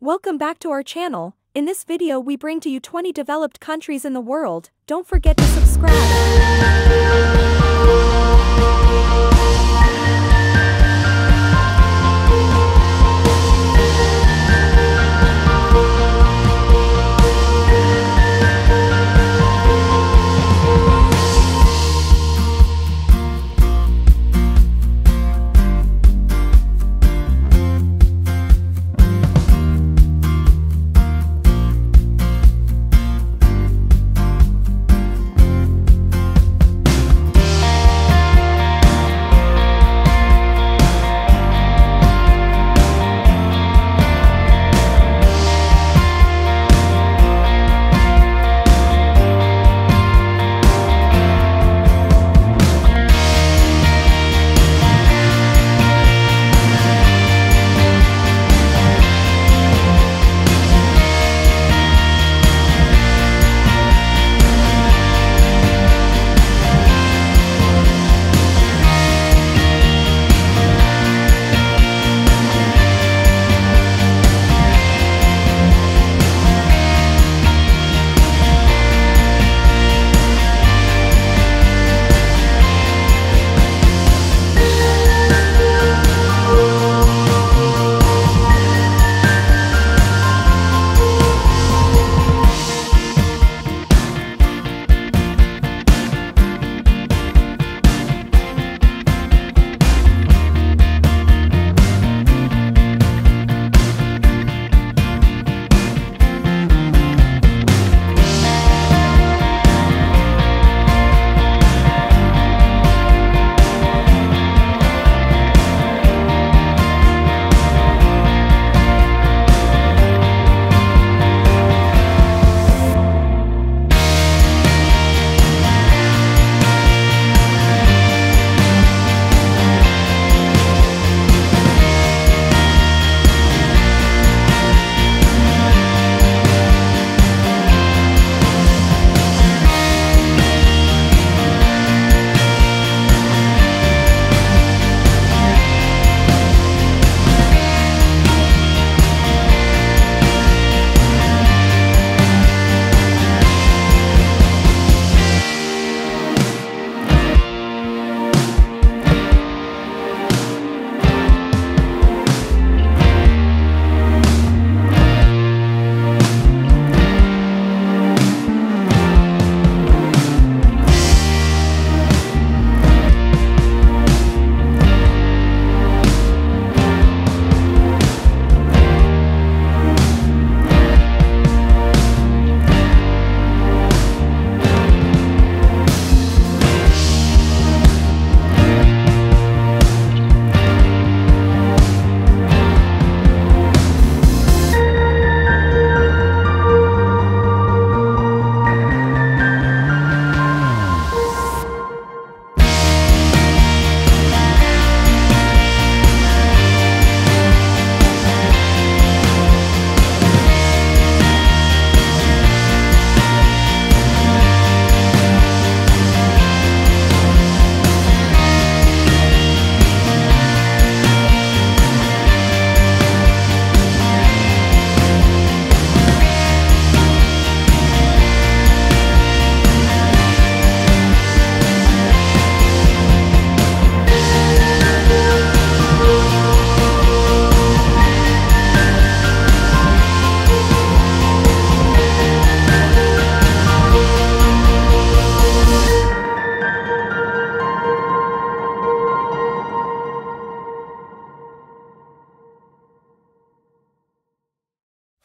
Welcome back to our channel. In this video we bring to you 20 developed countries in the world. Don't forget to subscribe.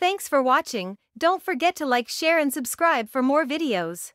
Thanks for watching. Don't forget to like, share and subscribe for more videos.